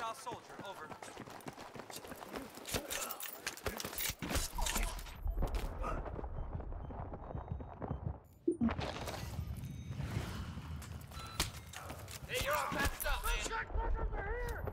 Hostile soldier, over. Hey, you're all messed up, man. Check over here!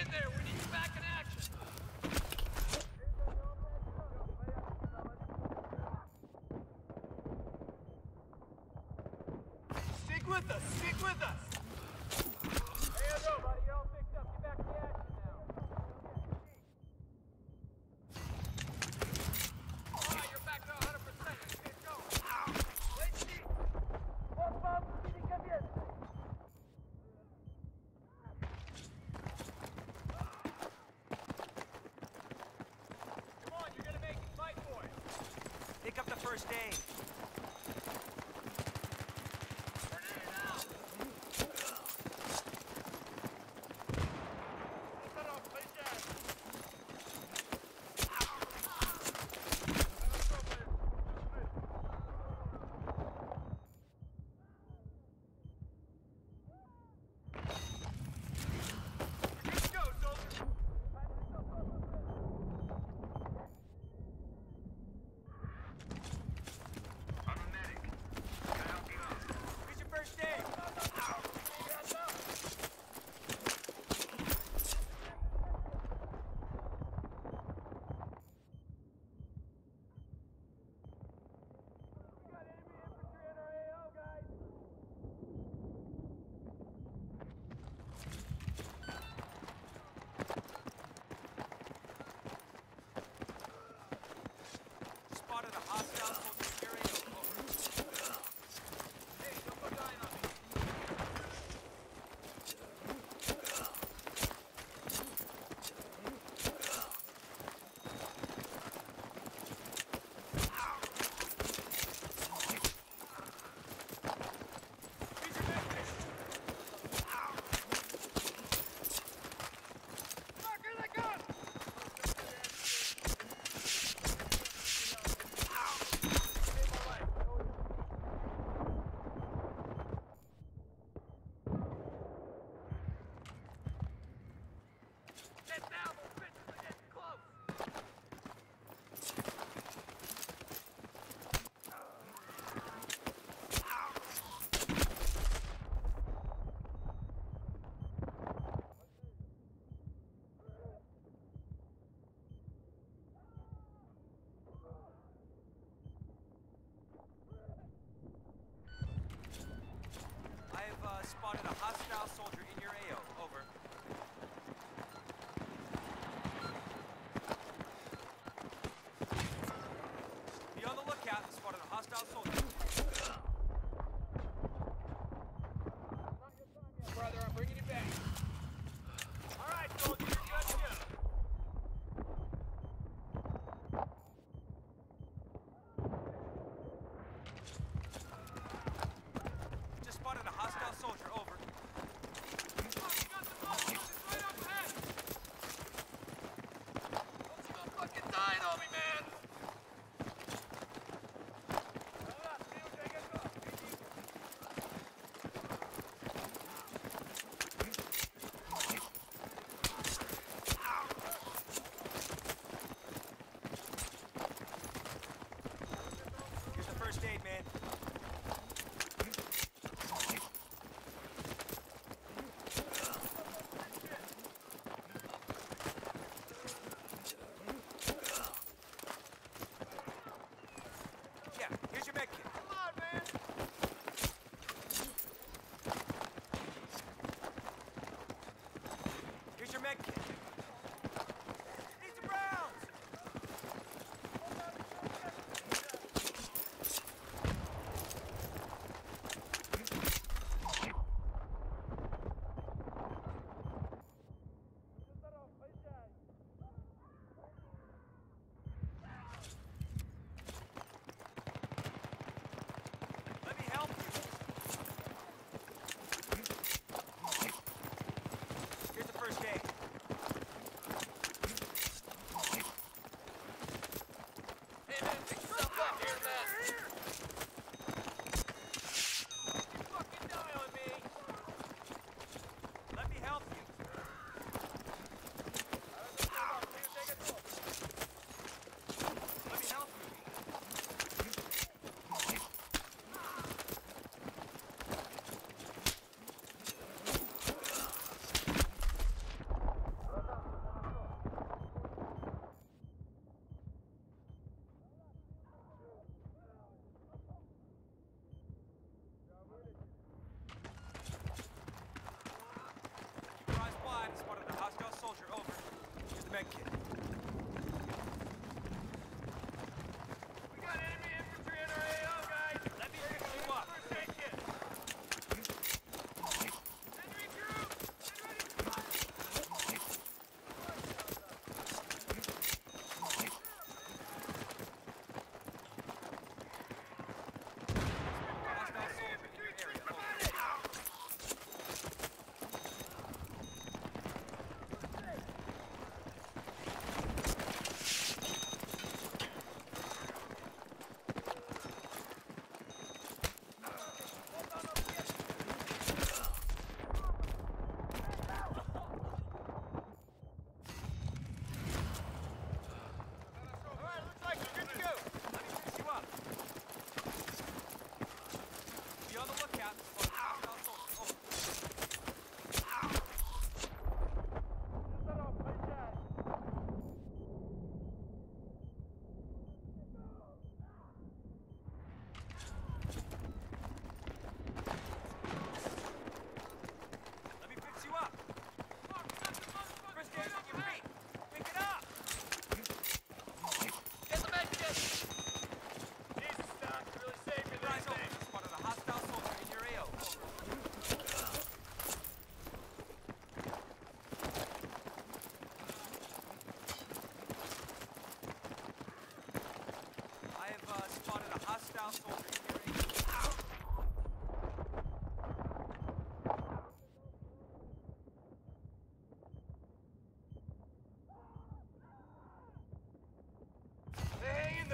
in there. first aid.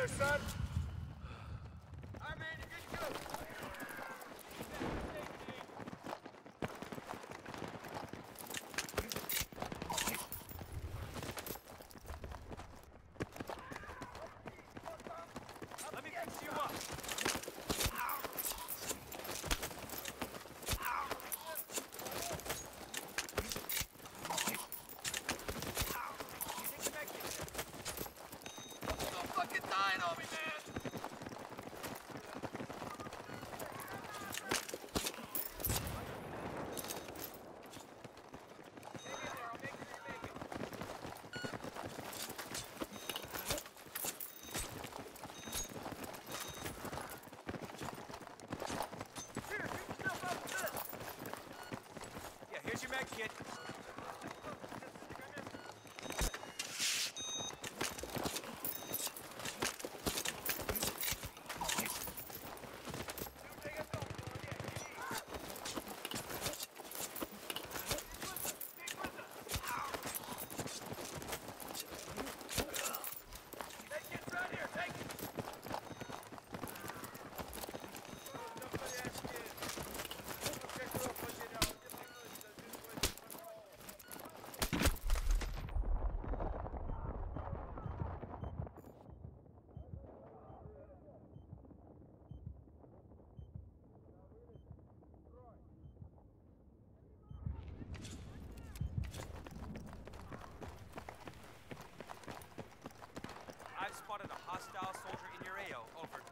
Son! spotted a hostile soldier in your AO. Over.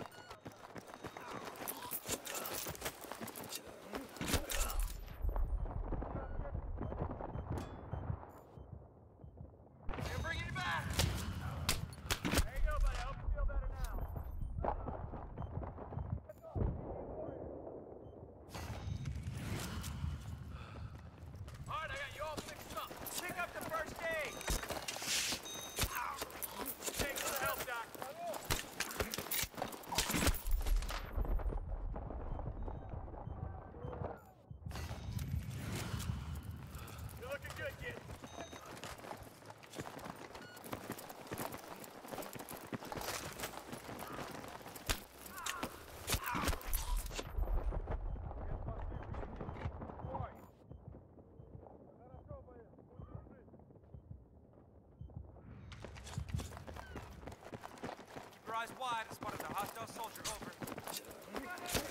Eyes wide. Spotted a hostile soldier. Over.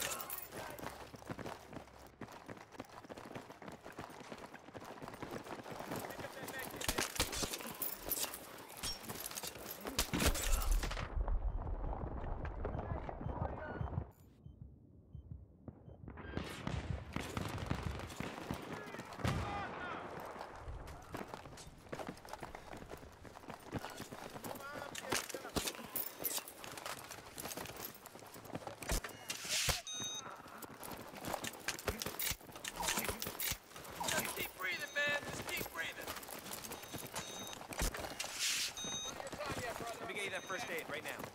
Right now.